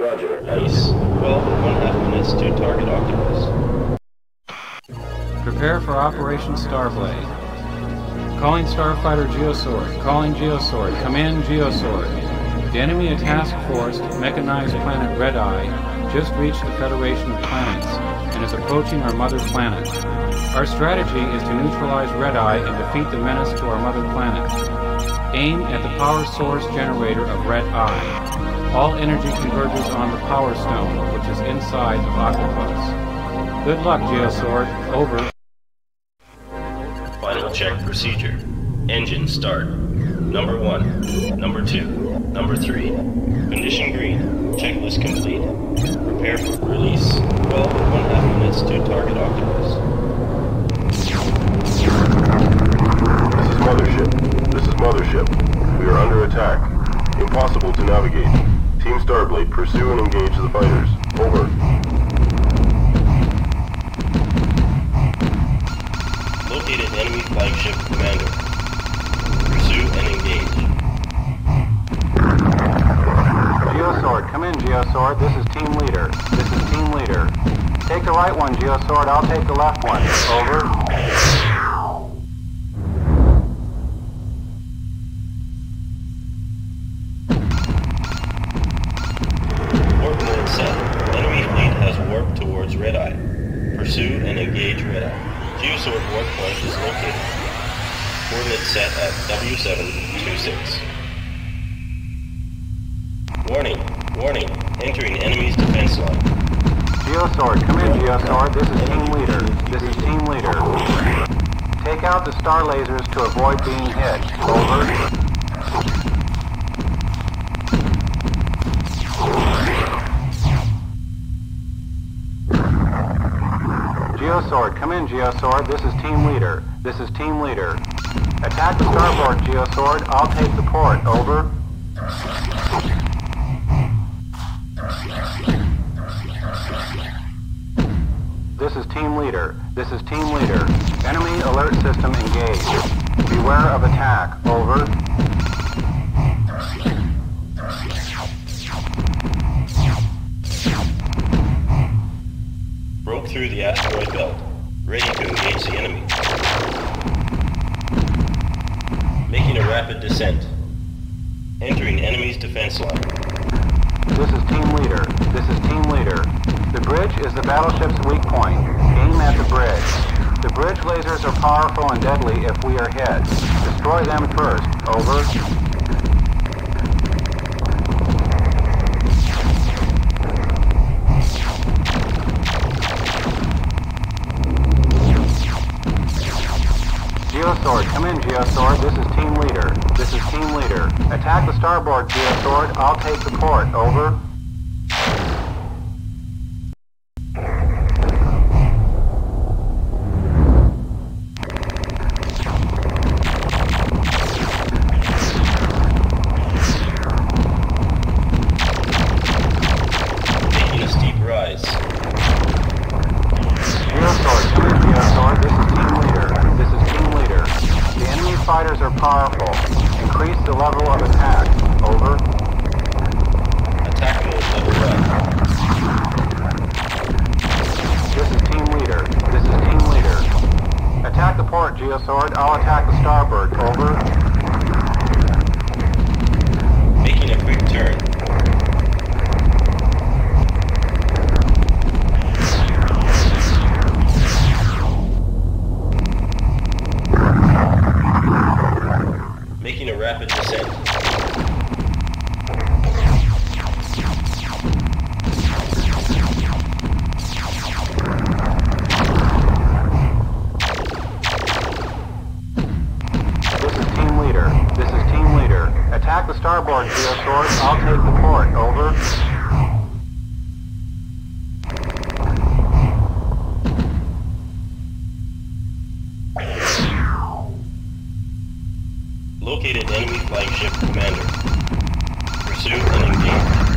Roger. Nice. 12 and one half minutes to target Octopus. Prepare for Operation Starblade. Calling Starfighter Geosword. Calling Geosword. Come in, Geosword. The enemy a task force, mechanized planet Red Eye, just reached the Federation of Planets and is approaching our mother planet. Our strategy is to neutralize Red Eye and defeat the menace to our mother planet. Aim at the power source generator of Red Eye. All energy converges on the Power Stone, which is inside of Octopus. Good luck, Geosword. Over. Final check procedure. Engine start. Number 1. Number 2. Number 3. Condition green. Checklist complete. Prepare for release. 12 and one half minutes to target Octopus. This is Mothership. This is Mothership. We are under attack. Impossible to navigate. Team Starblade, pursue and engage the fighters. Over. Located enemy flagship commander. Pursue and engage. Geosword, come in, Geosword. This is team leader. This is team leader. Take the right one, Geosword. I'll take the left one. Over. Geosword, come in, Geosword. This is team leader. This is team leader. Take out the star lasers to avoid being hit. Over. Geosword, come in, Geosword. This is team leader. This is team leader. Attack the starboard, Geosword. I'll take the port. Over. This is team leader. This is team leader. Enemy alert system engaged. Beware of attack. Over. Broke through the asteroid belt. Ready to engage the enemy. Making a rapid descent. Entering enemy's defense line. This is team leader. This is team leader. The bridge is the battleship's weak point. Aim at the bridge. The bridge lasers are powerful and deadly if we are hit. Destroy them first. Over. Geosword, come in, Geosword. This is team leader. This is team leader. Attack the starboard, Geosword. I'll take the port. Over. Located enemy flagship commander. Pursue and engage.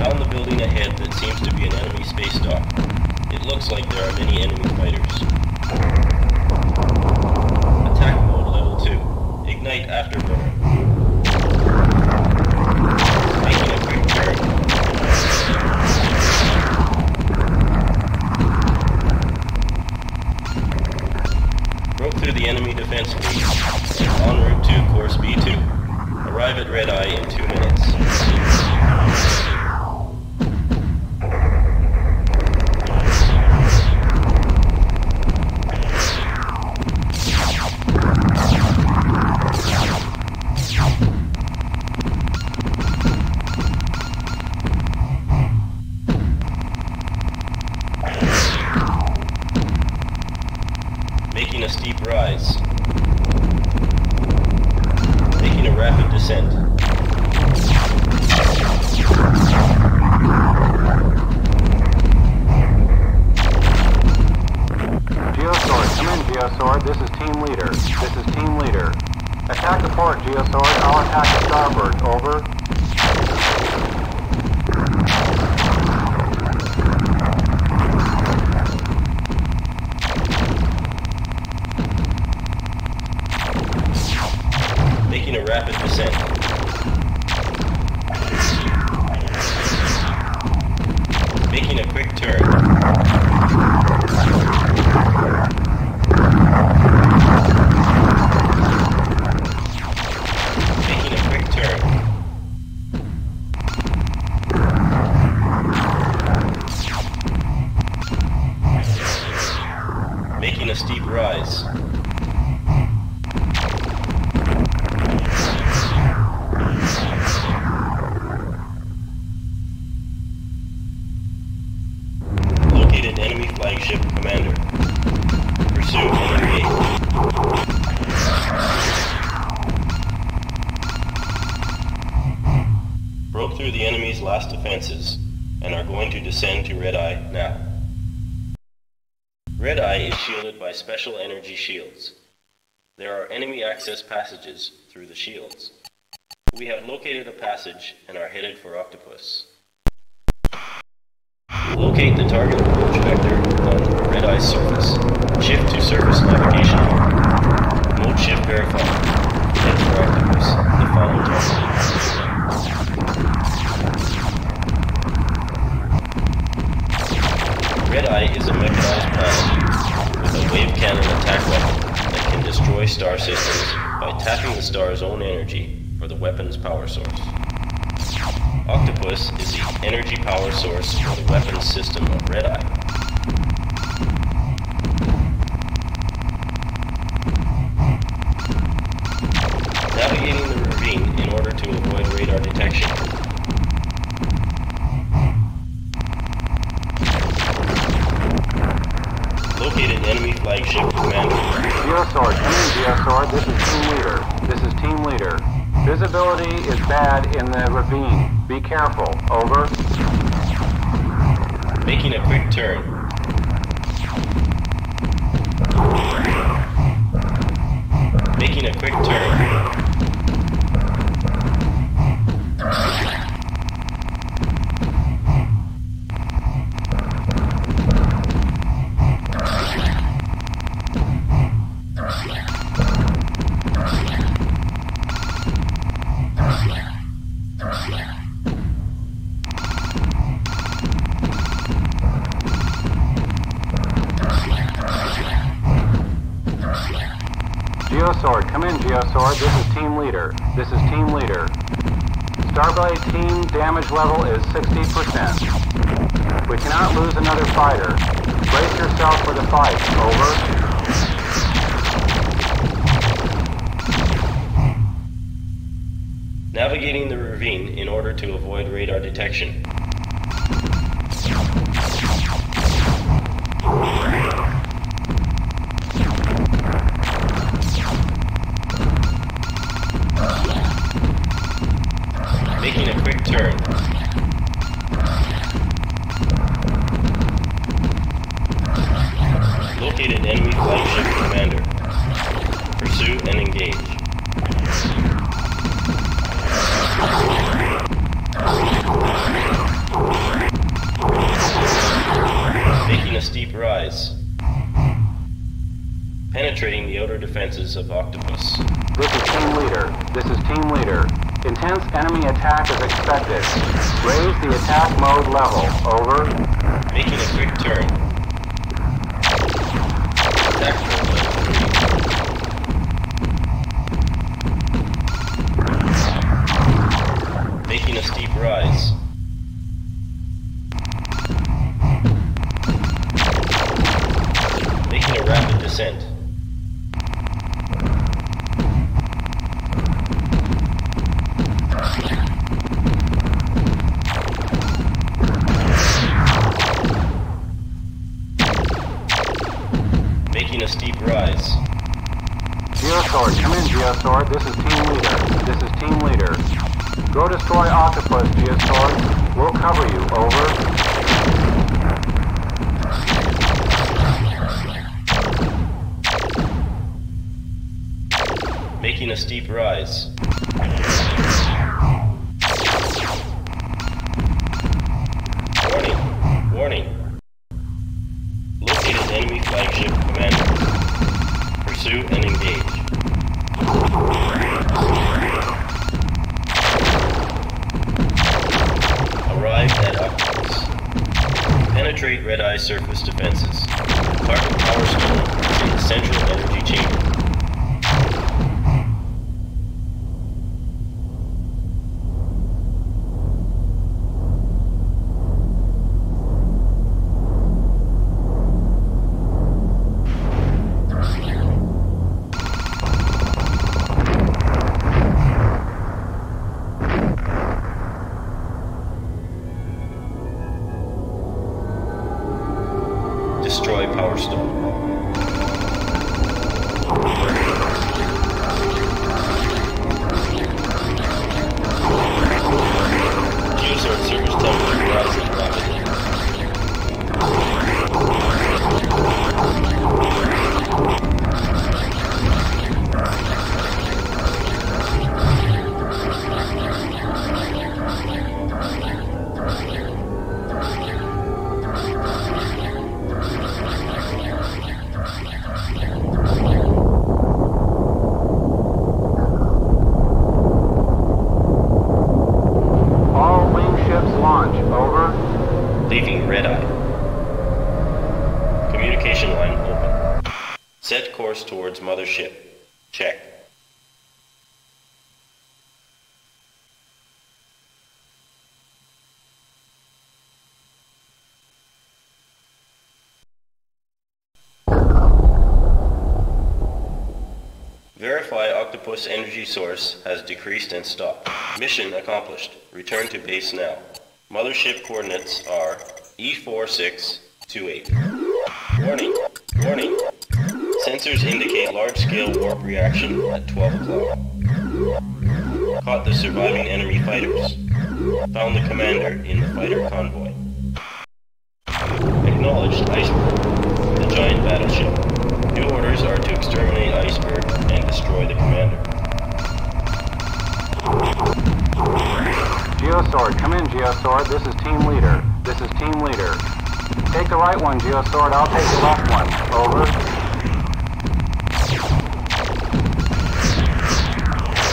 Found the building ahead that seems to be an enemy space dock. It looks like there are many enemy fighters. Attack mode level 2. Ignite afterburner. Making a quick turn. Broke through the enemy defense gate. En route to course B2. Arrive at Red Eye in two minutes. Geosword. This is team leader. This is team leader. Attack the port, Geosword. I'll attack the starboard. Over. Making a steep rise. Special energy shields. There are enemy access passages through the shields. We have located a passage and are headed for Octopus. Locate the target approach vector on the red eye surface. Shift to surface navigation mode. Shift verified. Head for Octopus, the following target. Red Eye is a mechanized planet a wave cannon attack weapon that can destroy star systems by tapping the star's own energy for the weapon's power source. Octopus is the energy power source for the weapons system of Red Eye. Flagship commander. Geosword, come in, Geosword. This is team leader. This is team leader. Visibility is bad in the ravine. Be careful. Over. Making a quick turn. Making a quick turn. Come in, Geosword. This is team leader. This is team leader. Starblade team damage level is 60%. We cannot lose another fighter. Brace yourself for the fight. Over. Navigating the ravine in order to avoid radar detection. Attack mode level. Steep rise. Energy source has decreased and stopped. Mission accomplished. Return to base now. Mothership coordinates are E4628. Warning. Warning. Sensors indicate large-scale warp reaction at 12 o'clock. Caught the surviving enemy fighters. Found the commander in the fighter convoy. Acknowledged Iceberg. The giant battleship. New orders are to exterminate Iceberg and destroy the commander. Geosword, come in, Geosword. This is Team Leader. This is Team Leader. Take the right one, Geosword. I'll take the left one. Over.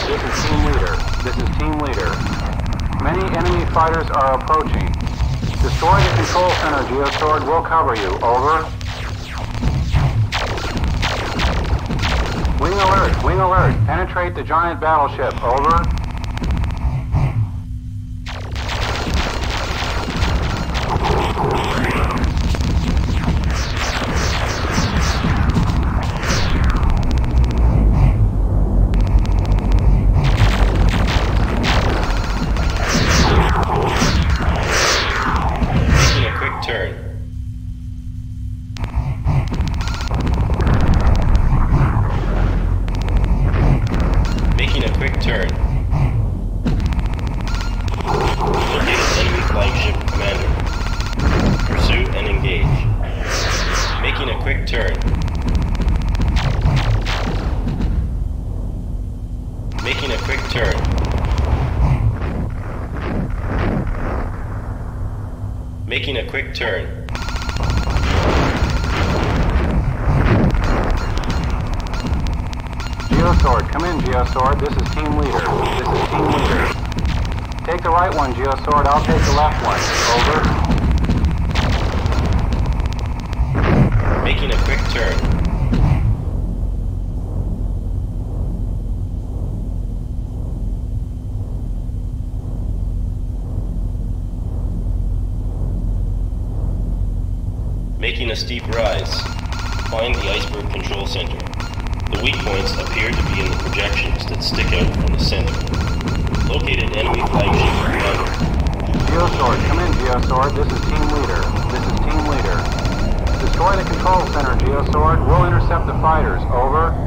This is Team Leader. This is Team Leader. Many enemy fighters are approaching. Destroy the control center, Geosword. We'll cover you. Over. Wing alert, wing alert. Penetrate the giant battleship. Over. return. Geosword, come in, Geosword. This is team leader. This is team leader. Take the right one, Geosword. I'll take the left one. Over. Steep rise. Find the iceberg control center. The weak points appear to be in the projections that stick out from the center. Located enemy flagship commander. Geosword, come in, Geosword. This is Team Leader. This is Team Leader. Destroy the control center, Geosword. We'll intercept the fighters. Over.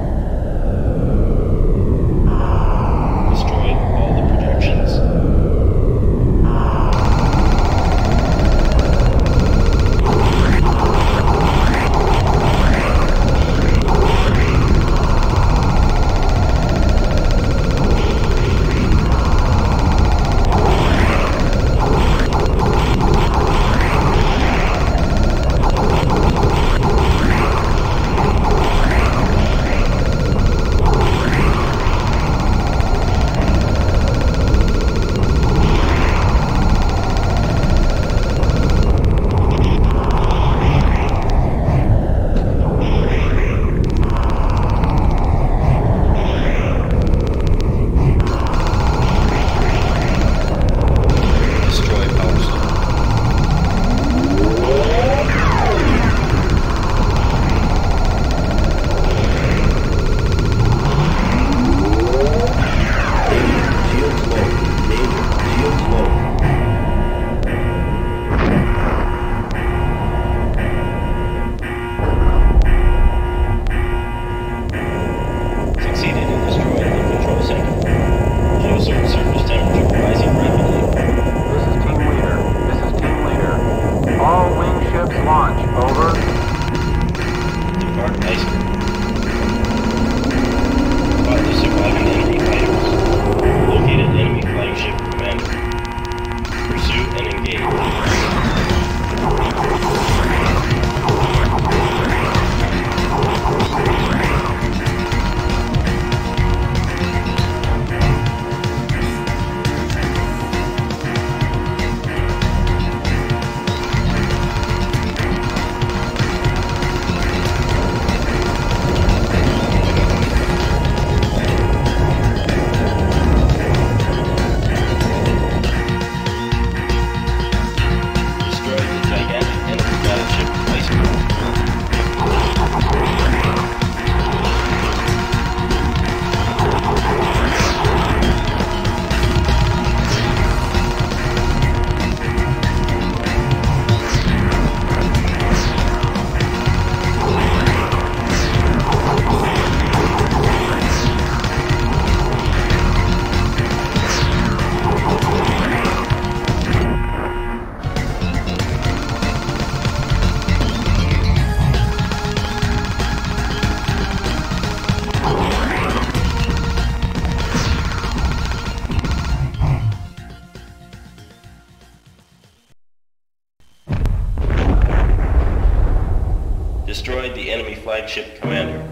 Destroyed the enemy flagship commander.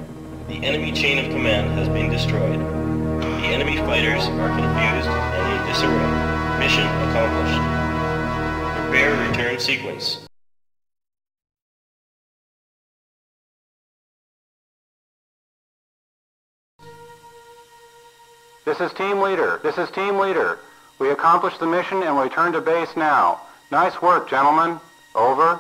The enemy chain of command has been destroyed. The enemy fighters are confused and in disarray. Mission accomplished. Prepare return sequence. This is Team Leader. This is Team Leader. We accomplished the mission and we return to base now. Nice work, gentlemen. Over.